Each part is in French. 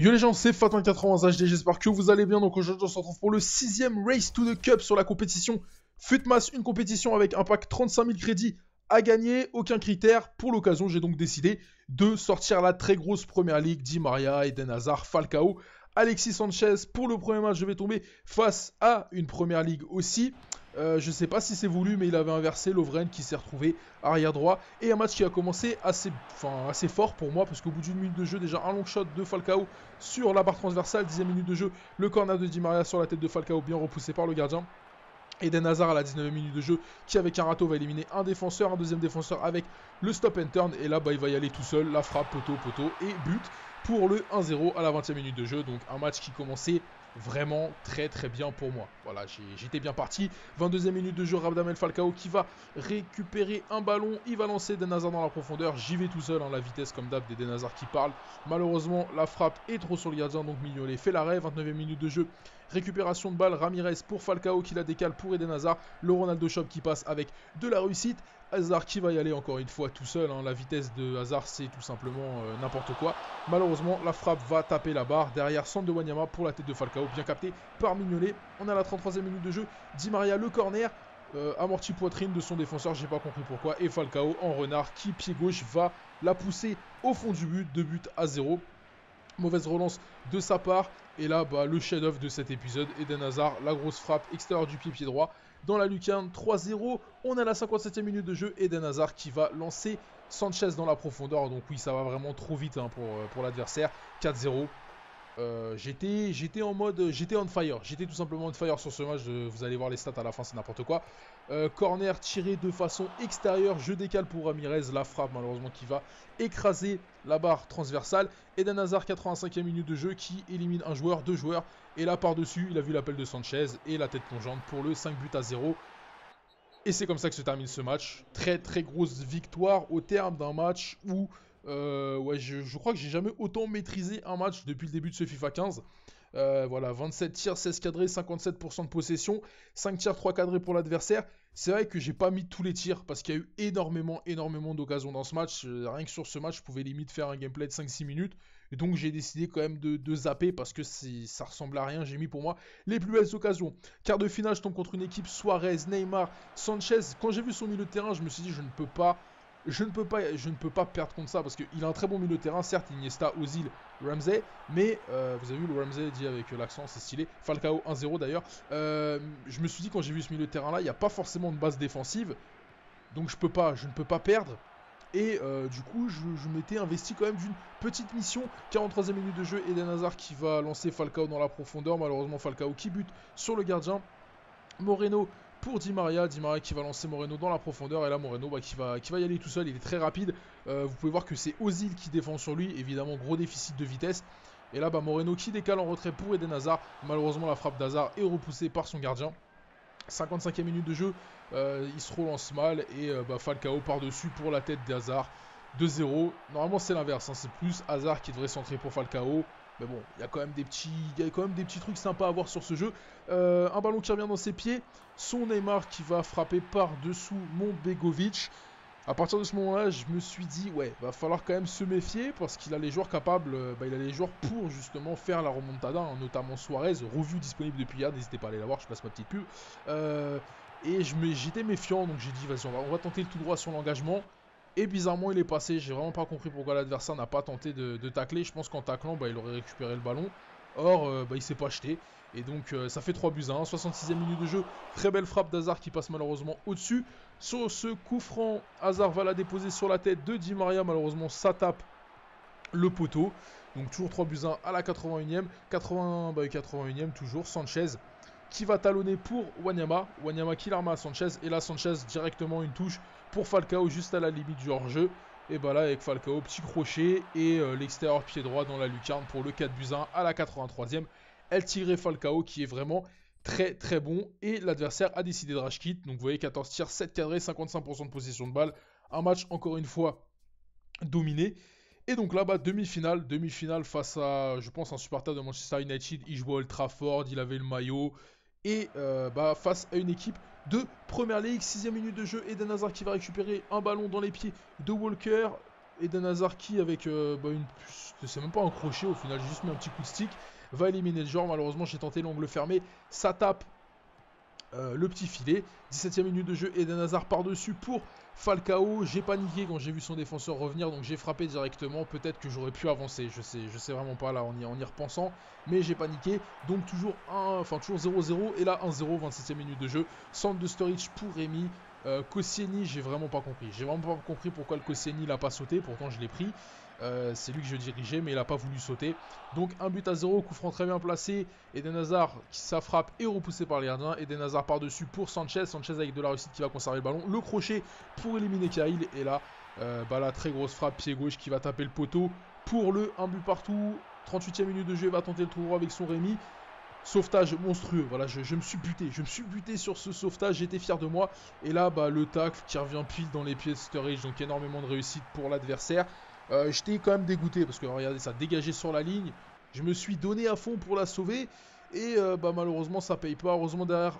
Yo les gens, c'est Fat180 HD, j'espère que vous allez bien. Donc aujourd'hui on se retrouve pour le sixième Race to the Cup sur la compétition Futmas, une compétition avec un pack 35 000 crédits à gagner, aucun critère. Pour l'occasion, j'ai donc décidé de sortir la très grosse première ligue, Di Maria, Eden Hazard, Falcao, Alexis Sanchez. Pour le premier match, je vais tomber face à une première ligue aussi. Euh, je sais pas si c'est voulu, mais il avait inversé Lovren qui s'est retrouvé arrière droit. Et un match qui a commencé assez, assez fort pour moi, parce qu'au bout d'une minute de jeu, déjà un long shot de Falcao sur la barre transversale. Dixième minute de jeu, le corner de Di Maria sur la tête de Falcao, bien repoussé par le gardien. Eden Hazard à la 19e minute de jeu qui avec un râteau va éliminer un défenseur, un deuxième défenseur avec le stop and turn et là bah, il va y aller tout seul, la frappe, poteau, poteau et but pour le 1-0 à la 20e minute de jeu. Donc un match qui commençait vraiment très très bien pour moi. Voilà, j'étais bien parti. 22e minute de jeu, Rabdamel Falcao qui va récupérer un ballon. Il va lancer Den Hazard dans la profondeur. J'y vais tout seul, en hein, la vitesse comme d'hab des Den Hazard qui parle. Malheureusement, la frappe est trop sur le gardien, donc Mignolet fait l'arrêt. 29e minute de jeu, récupération de balle. Ramirez pour Falcao qui la décale pour Eden Hazard. Le Ronaldo Shop qui passe avec de la réussite. Hazard qui va y aller encore une fois tout seul. Hein. La vitesse de Hazard, c'est tout simplement euh, n'importe quoi. Malheureusement, la frappe va taper la barre. Derrière, centre de Wanyama pour la tête de Falcao. Bien capté par Mignolet. On a la 33e minute de jeu. Di Maria, le corner. Euh, amorti poitrine de son défenseur, j'ai pas compris pourquoi. Et Falcao en renard qui, pied gauche, va la pousser au fond du but. Deux buts à 0. Mauvaise relance de sa part. Et là, bah, le chef-d'œuvre de cet épisode, Eden Hazard, la grosse frappe extérieure du pied pied droit. Dans la lucarne, 3-0. On a la 57e minute de jeu. Eden Hazard qui va lancer Sanchez dans la profondeur. Donc oui, ça va vraiment trop vite hein, pour, euh, pour l'adversaire. 4-0. Euh, j'étais, j'étais en mode, j'étais on fire, j'étais tout simplement on fire sur ce match, vous allez voir les stats à la fin, c'est n'importe quoi. Euh, corner tiré de façon extérieure, je décale pour Ramirez, la frappe malheureusement qui va écraser la barre transversale. Eden Hazard, 85e minute de jeu, qui élimine un joueur, deux joueurs, et là par-dessus, il a vu l'appel de Sanchez et la tête plongeante pour le 5 buts à 0. Et c'est comme ça que se termine ce match. Très très grosse victoire au terme d'un match où euh, je, crois que j'ai jamais autant maîtrisé un match depuis le début de ce FIFA 15. Euh, voilà, 27 tirs, 16 cadrés, 57% de possession, 5 tirs, 3 cadrés pour l'adversaire. C'est vrai que j'ai pas mis tous les tirs parce qu'il y a eu énormément, énormément d'occasions dans ce match. Euh, rien que sur ce match, je pouvais limite faire un gameplay de 5-6 minutes. Et donc j'ai décidé quand même de, zapper parce que ça ressemble à rien. J'ai mis pour moi les plus belles occasions. Quart de finale, je tombe contre une équipe Suarez, Neymar, Sanchez. Quand j'ai vu son milieu de terrain, je me suis dit je ne peux pas je ne peux pas, je ne peux pas perdre contre ça parce qu'il a un très bon milieu de terrain. Certes, Iniesta, Ozil, Ramsey, mais euh, vous avez vu le Ramsey dit avec l'accent, c'est stylé. Falcao 1-0 d'ailleurs. Euh, je me suis dit quand j'ai vu ce milieu de terrain là, il n'y a pas forcément de base défensive, donc je ne peux pas perdre. Et euh, du coup, je, je m'étais investi quand même d'une petite mission. 43e minute de jeu, Eden Hazard qui va lancer Falcao dans la profondeur. Malheureusement, Falcao qui bute sur le gardien. Moreno pour Di Maria. Di Maria qui va lancer Moreno dans la profondeur. Et là, Moreno bah, qui, va, qui va y aller tout seul. Il est très rapide. Euh, vous pouvez voir que c'est Ozil qui défend sur lui. Évidemment, gros déficit de vitesse. Et là, bah, Moreno qui décale en retrait pour Eden Hazard. Malheureusement, la frappe d'Hazard est repoussée par son gardien. 55e minute de jeu, euh, il se relance mal et euh, bah, Falcao par-dessus pour la tête d'Hazard. 2-0. Normalement, c'est l'inverse. Hein. C'est plus Hazard qui devrait centrer pour Falcao. Mais bon, il y a quand même des petits, trucs sympas à voir sur ce jeu. Euh, un ballon qui revient dans ses pieds, son Neymar qui va frapper par-dessous mon Begovic. À partir de ce moment-là, je me suis dit, ouais, va falloir quand même se méfier parce qu'il a les joueurs capables, euh, bah, il a les joueurs pour justement faire la remontada, hein, notamment Suarez, revue disponible depuis hier, n'hésitez pas à aller la voir, je passe ma petite pub. Euh, et j'étais méfiant, donc j'ai dit, vas-y, on va, on va tenter le tout droit sur l'engagement. Et bizarrement, il est passé. J'ai vraiment pas compris pourquoi l'adversaire n'a pas tenté de, tacler. Je pense qu'en taclant, bah, il aurait récupéré le ballon. Or, euh, bah, il s'est pas acheté. Et donc, euh, ça fait 3 buts à 1. 66e minute de jeu. Très belle frappe d'Hazard qui passe malheureusement au-dessus. Sur ce coup franc, Hazard va la déposer sur la tête de Di Maria. Malheureusement, ça tape le poteau. Donc, toujours 3 buts à 1 à la 81e. 80, 81e, toujours. Sanchez qui va talonner pour Wanyama. Wanyama qui l'arme à Sanchez. Et là, Sanchez directement une touche pour Falcao juste à la limite du hors-jeu. Et bah là, avec Falcao, petit crochet et euh, l'extérieur pied droit dans la lucarne pour le 4 buts 1 à la 83e. Elle tirait Falcao qui est vraiment très très bon. Et l'adversaire a décidé de rage kit. Donc vous voyez, 14 tirs, 7 cadrés, 55% de possession de balle. Un match encore une fois dominé. Et donc là-bas, demi-finale, demi-finale face à, je pense, un supporter de Manchester United. Il jouait à il avait le maillot, et euh, bah, face à une équipe de Première Ligue, 6 minute de jeu, Eden Hazard qui va récupérer un ballon dans les pieds de Walker. Eden Hazard qui avec euh, bah. C'est même pas un crochet au final, j'ai juste mis un petit coup de stick. Va éliminer le genre, malheureusement j'ai tenté l'angle fermé. Ça tape euh, le petit filet. 17ème minute de jeu, Eden Hazard par-dessus pour Falcao. J'ai paniqué quand j'ai vu son défenseur revenir, donc j'ai frappé directement. Peut-être que j'aurais pu avancer, je sais, je sais vraiment pas là en y, en y repensant. Mais j'ai paniqué, donc toujours 1, enfin toujours 0-0. Et là 1-0, 27ème minute de jeu. Centre de Storage pour Rémi. Euh, j'ai vraiment pas compris. J'ai vraiment pas compris pourquoi le Koscielny l'a pas sauté. Pourtant, je l'ai pris. Euh, c'est lui que je dirigeais, mais il a pas voulu sauter. Donc, un but à zéro, coup franc très bien placé. Eden Hazard qui sa frappe est repoussé par les gardiens. Eden Hazard par-dessus pour Sanchez. Sanchez avec de la réussite qui va conserver le ballon. Le crochet pour éliminer Kyle. Et là, euh, bah, la très grosse frappe pied gauche qui va taper le poteau pour le un but partout. 38e minute de jeu, va tenter le trou droit avec son Rémi. Sauvetage monstrueux, voilà, je, me suis buté, je me suis buté sur ce sauvetage, j'étais fier de moi. Et là, bah, le tacle qui revient pile dans les pieds de Sturridge, donc énormément de réussite pour l'adversaire. Euh, j'étais quand même dégoûté parce que regardez ça, dégagé sur la ligne. Je me suis donné à fond pour la sauver. Et euh, bah, malheureusement, ça paye pas. Heureusement, derrière,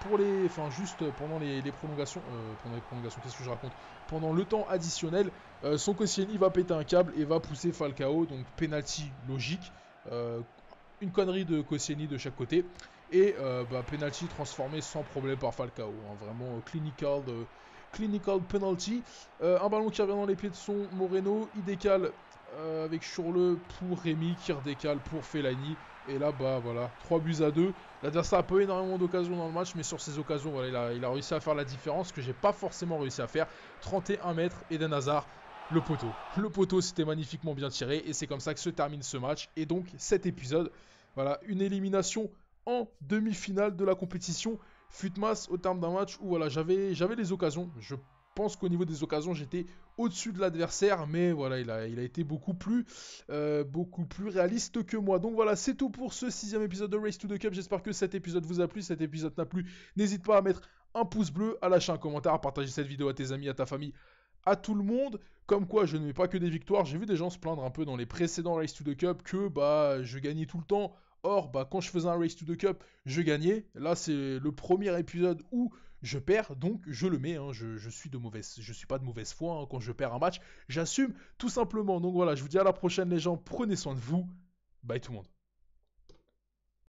pour les. Enfin, juste pendant les, prolongations. Euh, pendant les prolongations, qu'est-ce que je raconte? Pendant le temps additionnel, son Koscielny va péter un câble et va pousser Falcao. Donc, penalty logique une connerie de Koscielny de chaque côté. Et euh, bah, penalty transformé sans problème par Falcao. Hein. vraiment euh, clinical, de, clinical penalty. Euh, un ballon qui revient dans les pieds de son Moreno. Il décale avec Churle pour Rémi qui redécale pour Fellaini. Et là, bah voilà, 3 buts à 2. L'adversaire a pas eu énormément d'occasions dans le match, mais sur ces occasions, voilà, il a, il a réussi à faire la différence que j'ai pas forcément réussi à faire. 31 mètres, Eden Hazard le poteau. Le poteau, c'était magnifiquement bien tiré et c'est comme ça que se termine ce match et donc cet épisode. Voilà, une élimination en demi-finale de la compétition. Futmas au terme d'un match où voilà, j'avais les occasions. Je pense qu'au niveau des occasions, j'étais au-dessus de l'adversaire, mais voilà, il a, été beaucoup plus, euh, beaucoup plus réaliste que moi. Donc voilà, c'est tout pour ce sixième épisode de Race to the Cup. J'espère que cet épisode vous a plu, cet épisode n'a plu. N'hésite pas à mettre un pouce bleu, à lâcher un commentaire, à partager cette vidéo à tes amis, à ta famille, à tout le monde. Comme quoi, je ne mets pas que des victoires. J'ai vu des gens se plaindre un peu dans les précédents Race to the Cup que bah je gagnais tout le temps. Or, bah, quand je faisais un Race to the Cup, je gagnais. Là, c'est le premier épisode où je perds, donc je le mets. Hein. Je, suis de mauvaise, je suis pas de mauvaise foi hein. quand je perds un match. J'assume tout simplement. Donc voilà, je vous dis à la prochaine, les gens. Prenez soin de vous. Bye tout le monde.